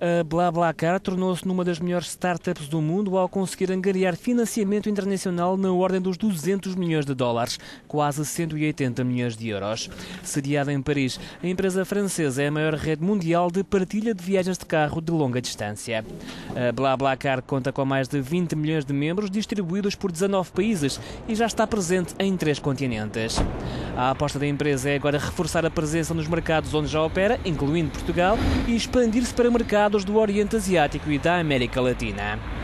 a BlaBlaCar tornou-se numa das melhores startups do mundo ao conseguir angariar financiamento internacional na ordem dos 200 milhões de dólares, quase 180 milhões de euros. Sediada em Paris, a empresa francesa é a maior rede mundial de partilha de viagens de carro de longa distância. A BlaBlaCar conta com mais de 20 milhões de membros distribuídos por 19 países e já está presente em três continentes. A aposta da empresa é agora reforçar a presença nos mercados onde já opera, incluindo Portugal, e expandir-se para mercados do Oriente Asiático e da América Latina.